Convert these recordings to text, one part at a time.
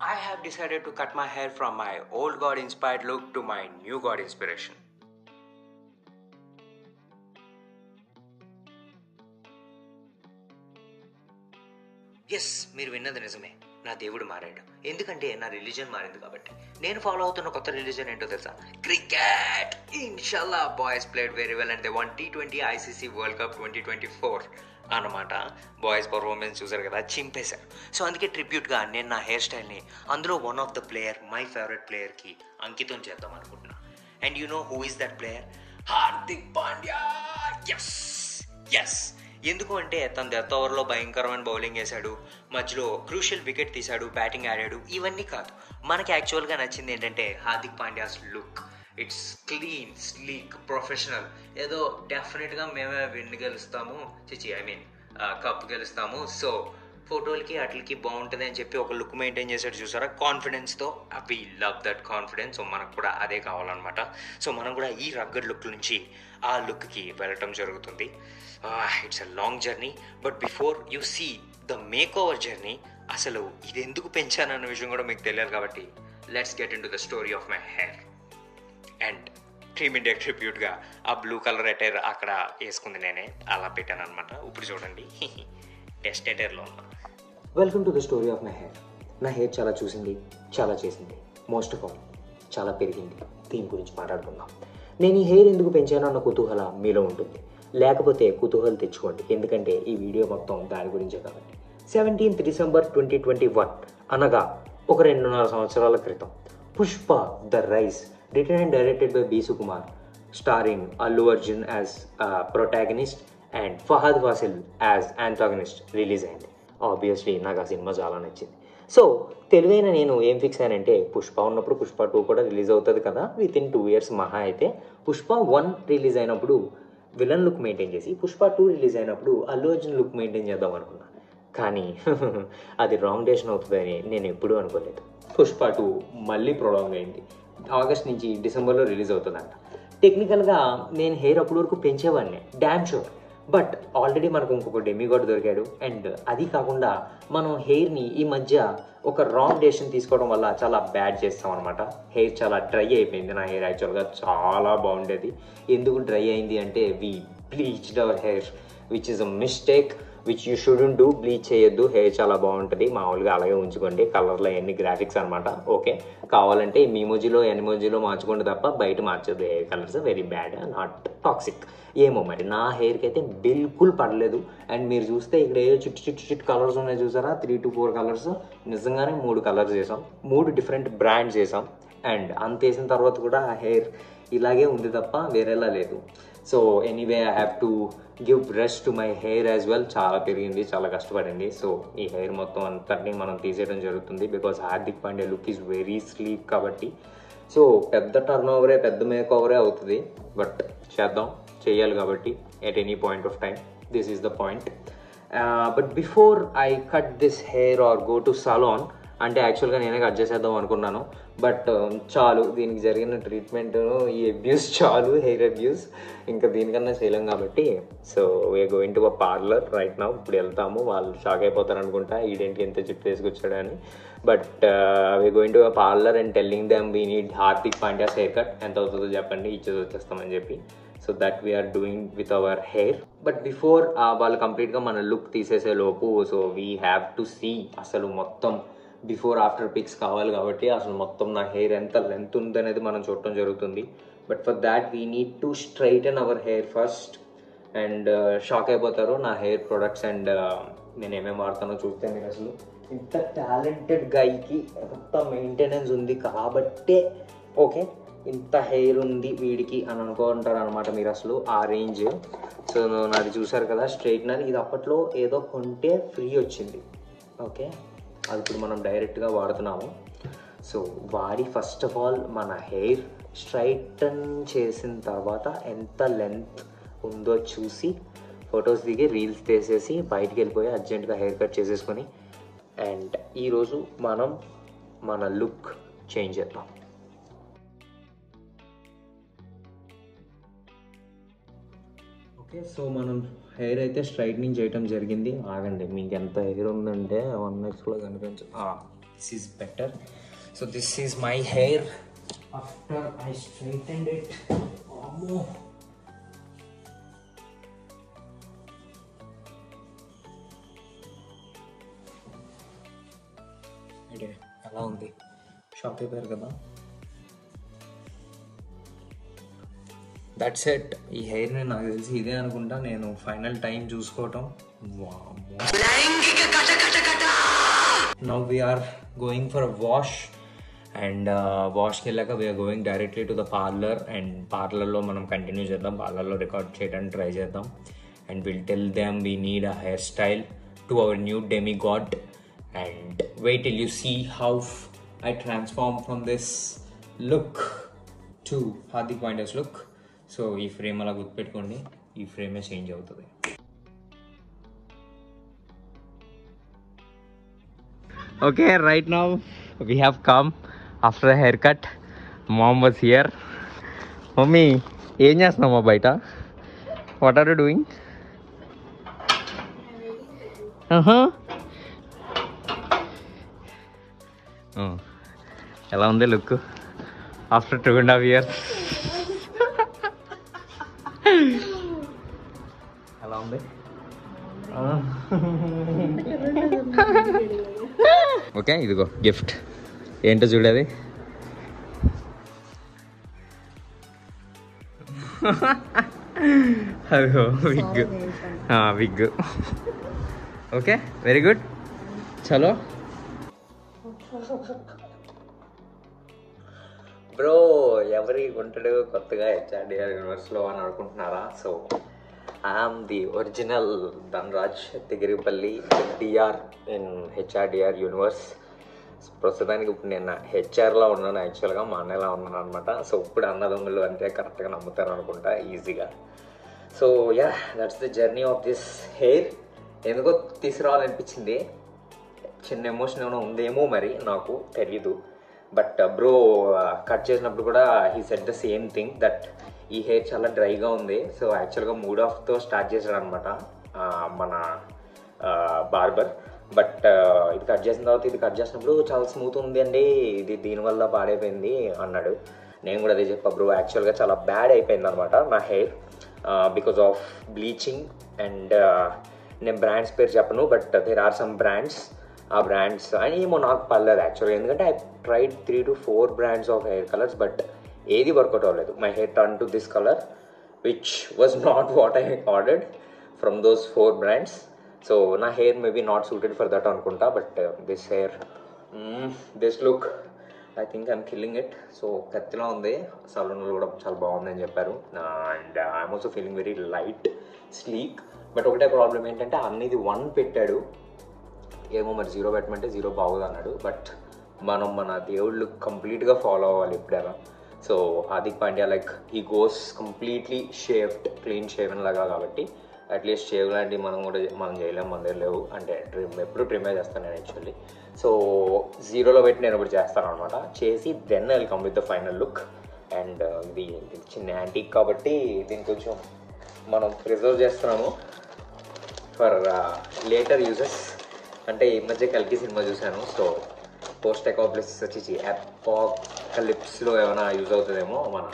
I have decided to cut my hair from my old God inspired look to my new God inspiration. Yes మీరు విన్నది నిజమే నా దేవుడు మారాడు. ఎందుకంటే నా రిలీజన్ మారింది కాబట్టి. నేను ఫాలో అవుతున్న కొత్త రిలీజన్ ఏంటో తెలుసా? క్రికెట్ ఇన్షాల్లా boys played very well and they won T twenty ICC world cup twenty twenty four అనమాట బాయ్స్ పర్ఫార్మెన్స్ చూసారు కదా? చింపేశారు. సో అందుకే ట్రిబ్యూట్గా నేను నా హెయిర్ స్టైల్ని అందులో one of the player my favourite ప్లేయర్కి అంకితం చేద్దాం అనుకుంటున్నా. And you know who is that player Hardik Pandya! Yes yes ఎందుకు అంటే తన డెత్ ఓవర్లో భయంకరమైన బౌలింగ్ వేశాడు మధ్యలో క్రూషియల్ వికెట్ తీశాడు బ్యాటింగ్ ఆడాడు ఇవన్నీ కాదు. మనకి యాక్చువల్గా నచ్చింది ఏంటంటే Hardik Pandya's look it's clean sleek professional ఏదో డెఫినెట్గా మేమే విన్ గెలుస్తాము. చిచి ఐ మీన్ కప్ గెలుస్తాము. సో ఫోటోలకి వాటికి బాగుంటుంది అని చెప్పి ఒక లుక్ మెయింటైన్ చేసాడు చూసారా? కాన్ఫిడెన్స్తో we love that confidence so మనకు కూడా అదే కావాలన్నమాట. సో మనం కూడా ఈ రగ్గడ్ లుక్ నుంచి ఆ లుక్కి వెళ్ళటం జరుగుతుంది. It's a long journey but before you see the makeover journey అసలు ఇది ఎందుకు పెంచాను అన్న విషయం కూడా మీకు తెలియాలి కాబట్టి let's get into the story of my hair and team India ట్రిబ్యూట్గా ఆ బ్లూ కలర్ అటైర్ అక్కడ వేసుకుంది నేనే. అలా పెట్టాను అనమాట ఇప్పుడు చూడండి. టెస్ట్ అటైర్లో ఉన్నాను welcome to the story of my hair నా హెయిర్ చాలా చూసింది చాలా చేసింది. మోస్ట్ ఆఫ్ ఆల్ చాలా పెరిగింది. దీని గురించి మాట్లాడుకుందాం. నేను ఈ హెయిర్ ఎందుకు పెంచాను అన్న కుతూహల మీలో ఉంటుంది. లేకపోతే కుతూహలం తెచ్చుకోండి. ఎందుకంటే ఈ వీడియో మొత్తం దాని గురించే కాబట్టి. Seventeenth December twenty twenty one అనగా ఒక రెండున్నర సంవత్సరాల క్రితం Pushpa the rise return and directed by B Sukumar starring Allu Arjun as protagonist and Fahadh Faasil as antagonist release అయింది. ఆబ్వియస్లీ నాకు ఆ సినిమా చాలా నచ్చింది. సో తెలివైన నేను ఏం ఫిక్స్ అయ్యానంటే పుష్ప ఉన్నప్పుడు పుష్ప టూ కూడా రిలీజ్ అవుతుంది కదా విత్ ఇన్ టూ ఇయర్స్ మహా అయితే పుష్ప వన్ రిలీజ్ అయినప్పుడు విలన్ లుక్ మెయింటైన్ చేసి పుష్ప టూ రిలీజ్ అయినప్పుడు అల్లు అర్జున్ లుక్ మెయింటైన్ చేద్దాం అనుకున్నా. కానీ అది రాంగ్ డేషన్ అవుతుందని నేను ఎప్పుడూ అనుకోలేదు. పుష్ప టూ మళ్ళీ ప్రొలాంగ్ అయింది. ఆగస్ట్ నుంచి డిసెంబర్లో రిలీజ్ అవుతుందంట. టెక్నికల్గా నేను హెయిర్ అప్పటి వరకు పెంచేవాడిని డ్యామ్ షూర్ బట్ ఆల్రెడీ మనకు ఇంకొక డెమిగాడ్ దొరికాడు. అండ్ అది కాకుండా మనం హెయిర్ని ఈ మధ్య ఒక రాంగ్ డెసిషన్ తీసుకోవడం వల్ల చాలా బ్యాడ్ చేస్తాం అనమాట హెయిర్ చాలా డ్రై అయిపోయింది నా హెయిర్ యాక్చువల్గా చాలా బాగుండేది. ఎందుకు డ్రై అయింది అంటే we bleached our hair which is a mistake which you shouldn't do bleach చేయొద్దు. హెయిర్ చాలా బాగుంటుంది. మామూలుగా అలాగే ఉంచుకోండి. కలర్లో ఎన్ని గ్రాఫిక్స్ అనమాట ఓకే కావాలంటే మీమోజీలో ఎనిమోజీలో మార్చుకోండి తప్ప బయట మార్చొద్దు. Hair colours very bad not toxic ఏమో మరి? నా హెయిర్కి అయితే బిల్కుల్ పడలేదు. అండ్ మీరు చూస్తే ఇక్కడ ఏదో చుట్టు చుట్టు చుట్టు కలర్స్ ఉన్నాయి చూసారా? త్రీ టు ఫోర్ కలర్స్ నిజంగానే మూడు కలర్స్ వేసాం మూడు డిఫరెంట్ బ్రాండ్స్ చేసాం అండ్ అంత వేసిన తర్వాత కూడా ఆ హెయిర్ ఇలాగే ఉంది తప్ప వేరేలా లేదు. So anyway I have to give brush to my hair as well చాలా పెరిగింది చాలా కష్టపడింది. సో ఈ హెయిర్ మొత్తం అంతటిని మనం తీసేయడం జరుగుతుంది because Hardik Pandey look is very sleek కాబట్టి. సో పెద్ద టర్న్ ఓవరే పెద్ద మేక్ ఓవరే అవుతుంది. బట్ చేద్దాం చేయాలి కాబట్టి at any point of time this is the point but before I cut this hair or go to salon అంటే యాక్చువల్గా నేనే కట్ చేసేద్దాం అనుకున్నాను. బట్ um, చాలు. దీనికి జరిగిన ట్రీట్మెంట్ ఈ అబ్యూస్ చాలు హెయిర్ అబ్యూస్ ఇంకా దీనికన్నా చేయలేం కాబట్టి so we're going to a parlour right నా ఇప్పుడు వెళ్తాము. వాళ్ళు షాక్ అయిపోతారు అనుకుంటా. ఈడేంటి ఎంత జుట్టు వేసుకొచ్చాడు అని. But we're going to a parlour and telling them we need Hardik Pandya's haircut ఎంత అవుతుందో చెప్పండి. ఇచ్చేది వచ్చేస్తామని చెప్పి. So that we're doing with our hair but before వాళ్ళు కంప్లీట్గా మన లుక్ తీసేసే లోపు so we have to see అసలు మొత్తం బిఫోర్ ఆఫ్టర్ పిక్స్ కావాలి కాబట్టి అసలు మొత్తం నా హెయిర్ ఎంత లెంత్ ఉందనేది మనం చూడటం జరుగుతుంది. But for that we need to straighten our hair first and shock అయిపోతారు నా హెయిర్ ప్రొడక్ట్స్ అండ్ uh, నేను ఏమేమి వాడతానో చూస్తే మీరు అసలు ఇంత టాలెంటెడ్ గైకి ఎంత మెయింటెనెన్స్ ఉంది కాబట్టే ఓకే ఇంత హెయిర్ ఉంది వీడికి అని అనుకుంటారు అనమాట మీరు అసలు ఆ రేంజ్ సో నాది చూసారు కదా స్ట్రైట్నర్ ఇది అప్పట్లో ఏదో కొంటే ఫ్రీ వచ్చింది ఓకే అది ఇప్పుడు మనం డైరెక్ట్గా వాడుతున్నాము. సో వాడి ఫస్ట్ ఆఫ్ ఆల్ మన హెయిర్ స్ట్రైటన్ చేసిన తర్వాత ఎంత లెంత్ ఉందో చూసి ఫొటోస్ దిగి రీల్స్ తీసేసి బయటికి వెళ్ళిపోయి అర్జెంటుగా హెయిర్ కట్ చేసేసుకొని అండ్ ఈరోజు మనం మన లుక్ చేంజ్ చేద్దాం. ఓకే సో మనం హెయిర్ అయితే స్ట్రైట్నింగ్ చేయటం జరిగింది. ఆగండి మీకు ఎంత హెయిర్ ఉందంటే వన్ నెక్స్ట్లో కనిపించు this is better so this is my hair after I straightened it అమ్మో ఎలా ఉంది? షాప్ అయిపోయారు కదా? దట్స్ ఎట్ ఈ హెయిర్ని నాకు తెలిసి ఇదే అనుకుంటా. నేను ఫైనల్ టైం చూసుకోవటం. Now we're going for wash and వాష్కి వెళ్ళాక we're going directly to the parlour and పార్లర్లో మనం కంటిన్యూ చేద్దాం. పార్లర్లో రికార్డ్ చేయడానికి ట్రై చేద్దాం. And will tell them we need a hairstyle to our new demigod and wait till you see how I transform from this look to Hardik pointers look so ఈ frame అలా గుర్తుపెట్టుకోండి. ఈ ఫ్రేమే change అవుతుంది. Okay right now we have come after the hair cut mom was here mummy ఏం చేస్తున్నామా బయట? What are you doing ఎలా ఉంది look after two and half years ఎలా ఉంది? ఓకే ఇదిగో గిఫ్ట్. ఏంటో చూడేది అదిగో wig. Wig. Okay very good. చలో. బ్రో ఎవరి ఉంటాడు కొత్తగా హెచ్ఆర్డిఆర్ యూనివర్స్లో అని అనుకుంటున్నారా? So I am the original Dhanraj Tigiripalli DR in HRDR universe. ప్రస్తుతానికి ఇప్పుడు నేను హెచ్ఆర్లో ఉన్నాను యాక్చువల్గా మా అన్నయ్యలా ఉన్నాను అనమాట సో ఇప్పుడు అన్నదమ్ములు అంతే కరెక్ట్గా నమ్ముతారు అనుకుంటా ఈజీగా. So yeah that's the journey of this hair ఎందుకో తీసుకురావాలనిపించింది. చిన్న ఎమోషన్ ఏమైనా ఉందేమో మరి నాకు తెలీదు. బట్ బ్రో కట్ చేసినప్పుడు కూడా he said the same thing that ఈ హెయిర్ చాలా డ్రైగా ఉంది. సో యాక్చువల్గా మూడ్ ఆఫ్తో స్టార్ట్ చేశాడు అనమాట మన బార్బర్ బట్ uh, ఇది కట్ చేసిన తర్వాత ఇది కట్ చేసినప్పుడు చాలా స్మూత్ ఉంది అండి. ఇది దీనివల్ల పాడైపోయింది అన్నాడు. నేను కూడా అదే చెప్పా బ్రో యాక్చువల్గా చాలా బ్యాడ్ అయిపోయింది అనమాట నా hair because of bleaching and నేను బ్రాండ్స్ పేరు చెప్పను but there are some brands ఆ బ్రాండ్స్ అని ఏమో నాకు పర్లేదు యాక్చువల్గా ఎందుకంటే I tried three to four brands of hair colours but ఏది వర్కౌట్ అవ్వలేదు. My hair turn to this colour which was not what I ordered from those four brands so నా hair maybe not suited for that అనుకుంటా but this hair this look I think I'm killing it so కత్తిలా ఉంది. సలూన్లో కూడా చాలా బాగుందని చెప్పారు. And I'm also feeling very light sleek but ఒకటే problem ఏంటంటే అన్నిది వన్ పెట్టాడు. ఏమో మరి జీరో పెట్టమంటే జీరో బాగోదు అన్నాడు బట్ మనం మన దేవుళ్ళు కంప్లీట్గా ఫాలో అవ్వాలి ఎప్పుడైనా. So Hardik Pandya like he goes completely shaved clean shaven లాగా కాబట్టి అట్లీస్ట్ షేవ్ లాంటివి మనం కూడా మనం చేయలేము మన దగ్గర లేవు. అంటే ట్రిమ్ ఎప్పుడు ట్రిమే చేస్తాను నేను యాక్చువల్లీ. సో జీరోలో పెట్టి నేను ఇప్పుడు చేస్తాను అనమాట చేసి then I come with the final look. And uh, ఇది చిన్న యాంటీక్ కాబట్టి దీన్ని కొంచెం మనం ప్రిజర్వ్ చేస్తున్నాము ఫర్ uh, లేటర్ యూజెస్. అంటే ఈ మధ్య కలికి సినిమా చూశాను. సో పోస్ట్ అకాప్లిసిస్ వచ్చి అపోకలిప్స్లో ఏమైనా యూజ్ అవుతుందేమో మన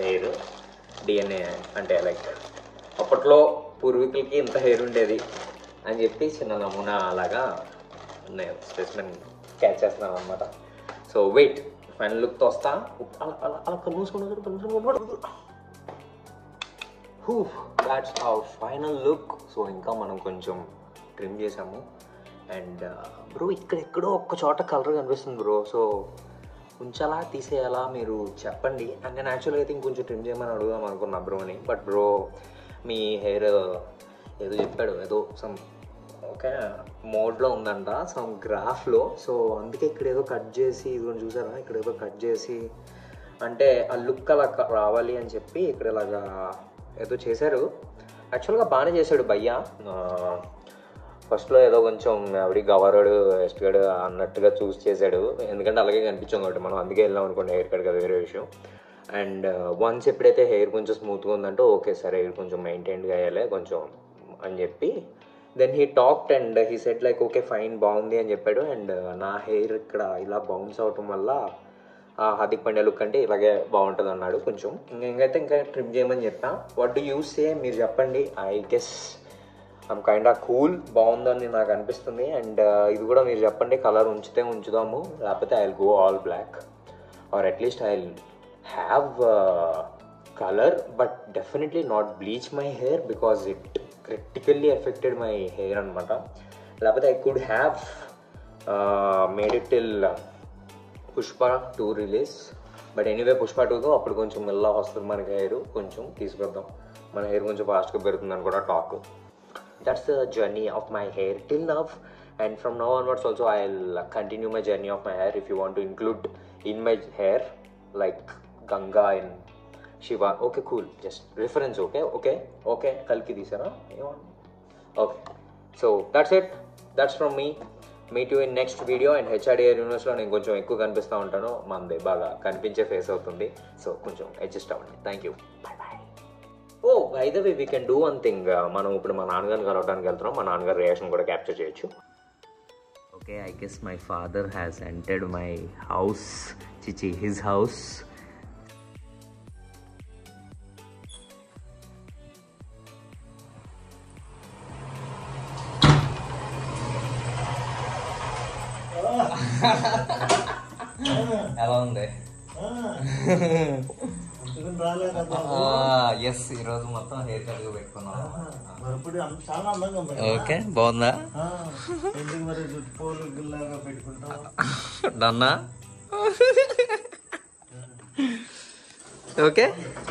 హెయిర్ డిఎన్ఏ అంటే లైక్ అప్పట్లో పూర్వీకులకి ఇంత హెయిర్ ఉండేది అని చెప్పి చిన్న నమూనా అలాగా నేను స్పెసిమెన్ క్యాచ్ చేస్తున్నాను అనమాట సో వెయిట్ ఫైనల్ లుక్తో వస్తా. అలా అలా అలా కళ్ళు whoo that's our final look so ఇంకా మనం కొంచెం ట్రిమ్ చేసాము అండ్ బ్రో ఇక్కడ ఎక్కడో ఒక్క చోట కలర్ కనిపిస్తుంది బ్రో. సో ఉంచాలా తీసేయాలా మీరు చెప్పండి. అండ్ నేను యాక్చువల్గా అయితే ఇంకొంచెం ట్రిమ్ చేయమని అడుగుదాం అనుకున్నా బ్రోని. బట్ బ్రో మీ హెయిర్ ఏదో చెప్పాడు ఏదో సమ్ ఓకే మోడ్లో ఉందంట సమ్ గ్రాఫ్లో సో అందుకే ఇక్కడ ఏదో కట్ చేసి ఇదిగోండి చూసారా? ఇక్కడ ఏదో కట్ చేసి అంటే ఆ లుక్ అలా రావాలి అని చెప్పి ఇక్కడ ఇలాగా ఏదో చేశారు. యాక్చువల్గా బాగానే చేశాడు భయ్య. ఫస్ట్లో ఏదో కొంచెం ఎవడి గవరుడు ఎస్ట్గాడు అన్నట్టుగా చూస్ చేశాడు. ఎందుకంటే అలాగే కనిపించాం కాబట్టి మనం అందుకే వెళ్ళాం అనుకోండి హెయిర్ కట్ కదా వేరే విషయం. అండ్ uh, వన్స్ ఎప్పుడైతే హెయిర్ కొంచెం స్మూత్గా ఉందంటే ఓకే సరే హెయిర్ కొంచెం మెయింటైన్గా అయ్యాలి కొంచెం అని చెప్పి. Then he talked and he said like okay fine బాగుంది అని చెప్పాడు. అండ్ uh, నా హెయిర్ ఇక్కడ ఇలా బౌన్స్ అవటం వల్ల ఆ హార్దిక్ పండే లుక్ అంటే ఇలాగే బాగుంటుంది అన్నాడు కొంచెం. ఇంక- ఇంకైతే ఇంకా ట్రిప్ చేయమని చెప్పా. వాట్ డూ యూస్ సే మీరు చెప్పండి. I guess I'm kind of cool బాగుందని నాకు అనిపిస్తుంది. అండ్ uh, ఇది కూడా మీరు చెప్పండి కలర్ ఉంచితే ఉంచుదాము. లేకపోతే I will go all black or at least I will have colour but definitely not bleach my hair because it critically affected my hair అనమాట లేకపోతే I could have made it till Pushpa two release but anyway Pushpa టూతో అప్పుడు కొంచెం మెల్లగా వస్తుంది మనకి hair కొంచెం తీసుకొద్దాం. మన హెయిర్ కొంచెం ఫాస్ట్గా పెరుగుతుందని కూడా talk that's the journey of my hair till now and from now onwards also i'll continue my journey of my hair if you want to include in my hair like ganga and shiva okay cool just reference okay okay okay kalki disara okay so that's it that's from me meet you in next video and HRDR యూనివర్స్లో నేను కొంచెం ఎక్కువ కనిపిస్తూ ఉంటాను మనది బాగా కనిపించే face అవుతుంది so కొంచెం అడ్జస్ట్ అవ్వండి థ్యాంక్ యూ బాయ్ బాయ్ ఓ అయితే we can do one thing మనం ఇప్పుడు మా నాన్నగారిని కలవడానికి వెళ్తున్నాం. మా నాన్నగారి రియాక్షన్ కూడా క్యాప్చర్ చేయొచ్చు. Okay I guess my father has entered my house చిచి హిజ్ హౌస్ ఎలా ఉంది ఎస్ ఈరోజు మొత్తం హెయిర్ కట్ పెట్టుకున్నాం. ఓకే బాగుందా? డన్నా? ఓకే.